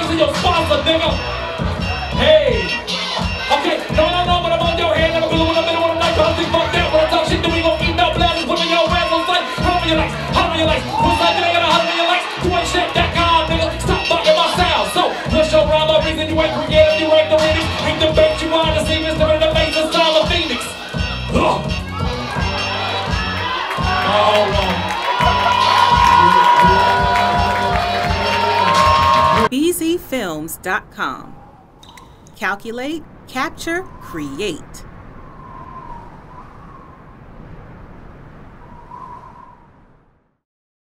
Say to your sponsor, nigga. Hey. Okay, no, no, no, but I'm on your head. Never glue in the middle of the night. Don't think fuck that. When I talk shit, then we gon' eat no blast. Put in your ass on sight. Hum your lights, hum your. What's like it ain't gonna hum your ain't shit that calm, nigga. Stop fucking my sound. So, what's your rhyme? A reason you ain't creative, you ain't the remix. The bait you want to see, Mr. in the of style Phoenix. Ugh. All wrong. bzfilmz.com. Calculate, capture, create.